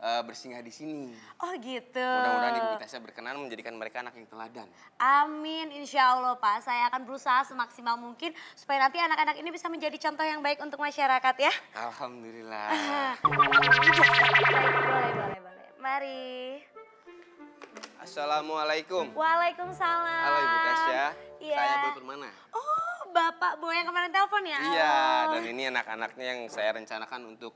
eh, bersinggah di sini. Oh gitu. Mudah-mudahan Ibu Tasya berkenan menjadikan mereka anak yang teladan. Amin, insya Allah Pak. Saya akan berusaha semaksimal mungkin supaya nanti anak-anak ini bisa menjadi contoh yang baik untuk masyarakat ya. Alhamdulillah. Baik, boleh, boleh, boleh. Mari. Assalamualaikum. Waalaikumsalam. Halo Ibu Tasya. Iya. Saya Boy Permana. Oh, Bapak Boy yang kemarin telepon ya? Iya, dan ini anak-anaknya yang saya rencanakan untuk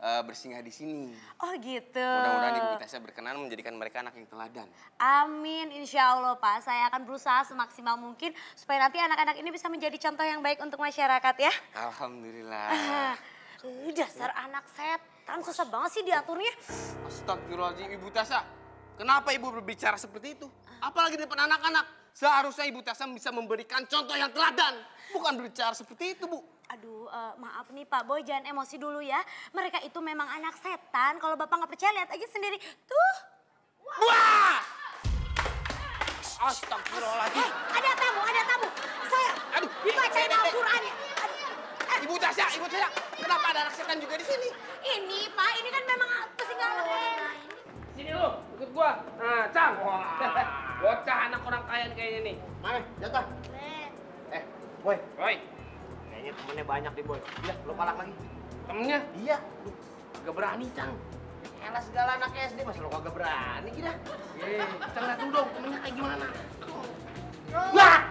eh, bersinggah di sini. Oh gitu. Mudah-mudahan Ibu Tasya berkenan menjadikan mereka anak yang teladan. Amin, insya Allah Pak. Saya akan berusaha semaksimal mungkin supaya nanti anak-anak ini bisa menjadi contoh yang baik untuk masyarakat ya. Alhamdulillah. Uh, dasar anak setan, susah banget sih diaturnya. Astagfirullahaladzim Ibu Tasya. Kenapa Ibu berbicara seperti itu? Apalagi depan anak-anak. Seharusnya Ibu Tasya bisa memberikan contoh yang teladan. Bukan berbicara seperti itu, Bu. Aduh, eh, maaf nih Pak Boy, jangan emosi dulu ya. Mereka itu memang anak setan. Kalau Bapak nggak percaya, lihat aja sendiri. Tuh, Wah! Astagfirullahaladzim. ada tamu, ada tamu. Saya Aduh, bacain eh, eh, eh. Al-Quran ya. Aduh, eh, Ibu Tasya, Ibu Tasya. Kenapa ada anak setan juga di sini? Ini Pak, ini kan memang ketinggalan. Sini lu, ikut gua. Nah, Cang. Bocah anak orang kaya kayaknya nih. Mana? Jatah. Eh, boy. Woi, Kayaknya temennya banyak nih, boy. Iya, lo palak lagi. temennya Iya. gak berani, Cang. Elah segala anak SD, masa lo kagak berani gitu? Eh, Cang lihat dulu dong, temennya kayak gimana. Wah!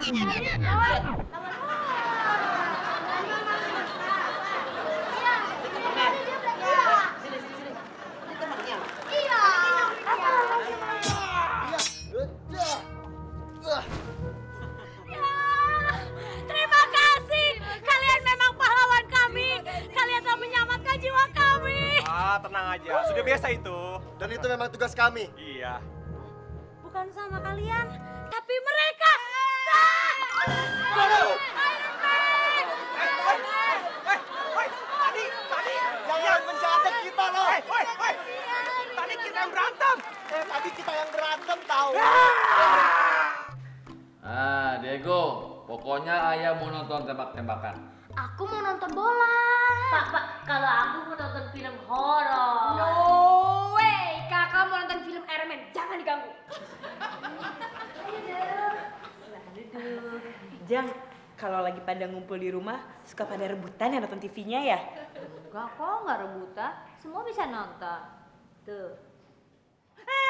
Aja. Sudah biasa itu. Dan itu memang tugas kami. Iya. Bukan sama kalian, tapi mereka. Tadi, tadi kita loh. Hei, hei, hei. Tadi kita yang berantem. Eh, tadi kita yang berantem tahu. Ah, Diego, pokoknya ayah mau nonton tembak-tembakan. Aku mau nonton bola. Pak, Pak, kalau aku mau nonton film horor. Jang, kalau lagi pada ngumpul di rumah, suka pada rebutan ya nonton TV-nya ya? Enggak kok, nggak rebutan. Semua bisa nonton. Tuh. Eh,